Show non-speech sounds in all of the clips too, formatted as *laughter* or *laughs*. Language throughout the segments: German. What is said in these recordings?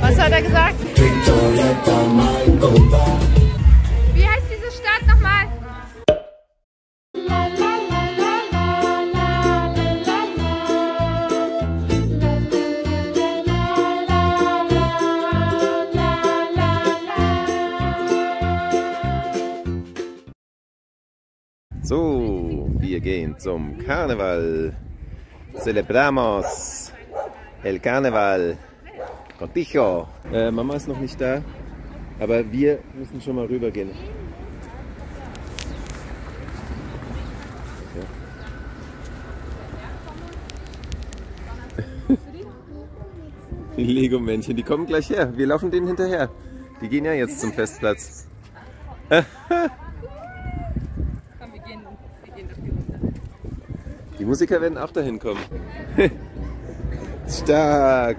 Was hat er gesagt? Wie heißt diese Stadt nochmal? So, wir gehen zum Karneval. Celebramos el Carnaval contigo. Äh, Mama ist noch nicht da, aber wir müssen schon mal rübergehen. Ja. Die *laughs* Lego-Männchen, die kommen gleich her. Wir laufen denen hinterher. Die gehen ja jetzt zum Festplatz. *laughs* Die Musiker werden auch dahin kommen. *laughs* Stark.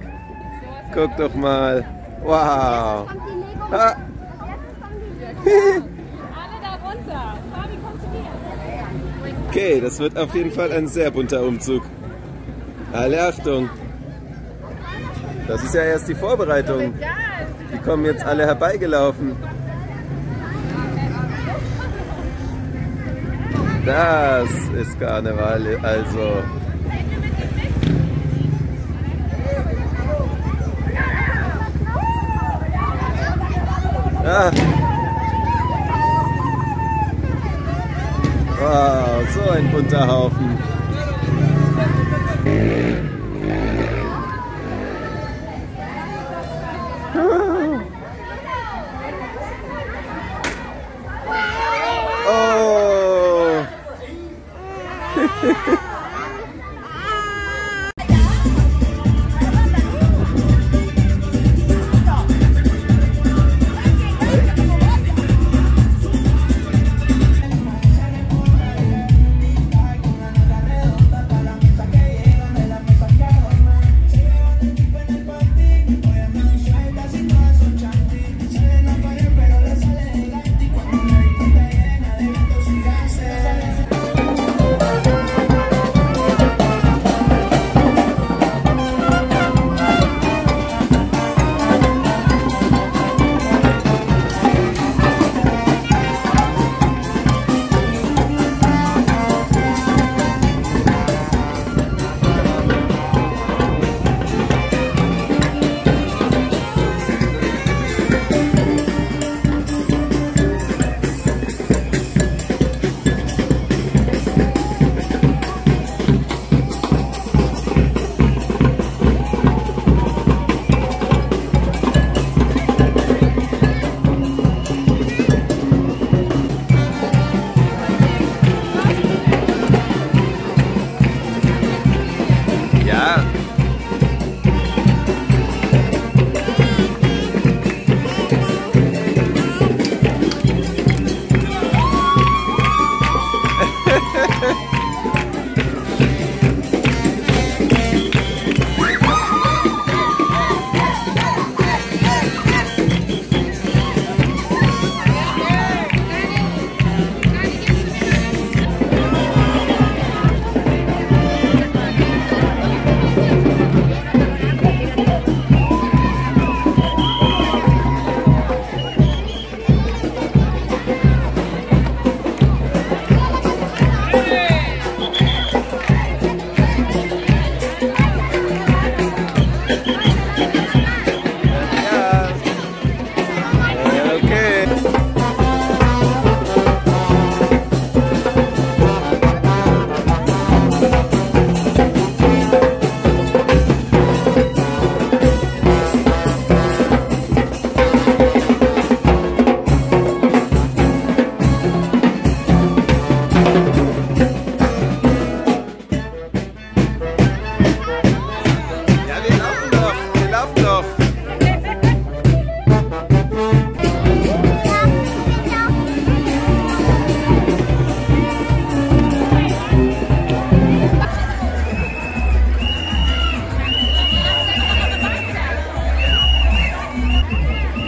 Guck doch mal. Wow. Ah. *laughs* Alle da runter. Fabi, komm zu mir. Okay, das wird auf jeden Fall ein sehr bunter Umzug. Alle Achtung. Das ist ja erst die Vorbereitung. Die kommen jetzt alle herbeigelaufen. Das ist Karneval, also.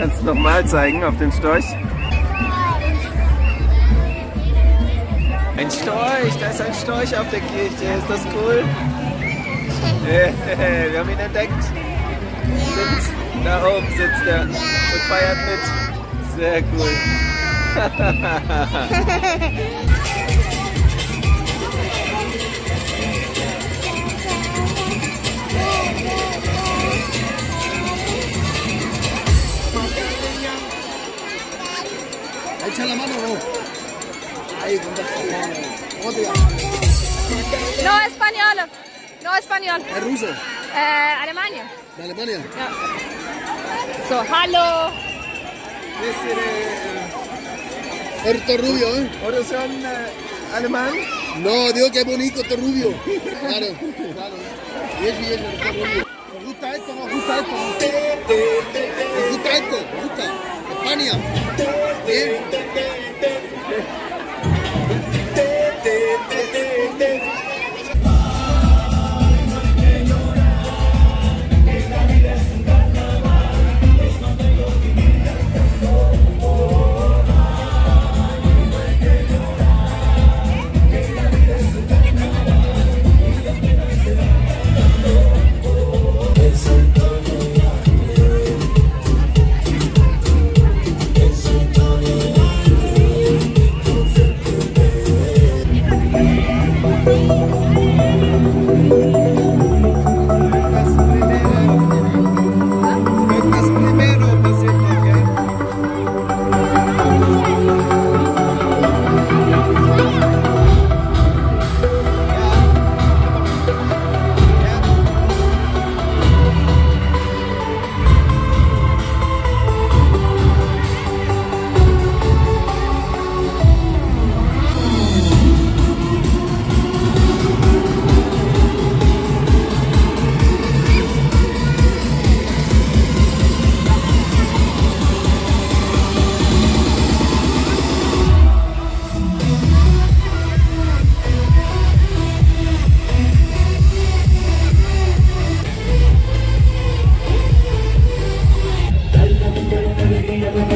Kannst du nochmal zeigen auf den Storch? Ein Storch, da ist ein Storch auf der Kirche. Ist das cool? *laughs* Wir haben ihn entdeckt. Sitzt, da oben sitzt er und feiert mit. Sehr cool. *laughs* Echa la mano, no. Ahí, con Otra. No español. No español. Es ruso, Äh, Alemania. de Alemania. Ja. So, hallo. Esto rubio, ¿eh? Oder son äh, Alemán? No, digo que es bonito, este rubio. Claro, claro. Es bien, este rubio. ¿Os gusta esto? ¿Nos gusta esto? ¿Os gusta esto? ¿Os gusta? España. Bien. Hallelujah.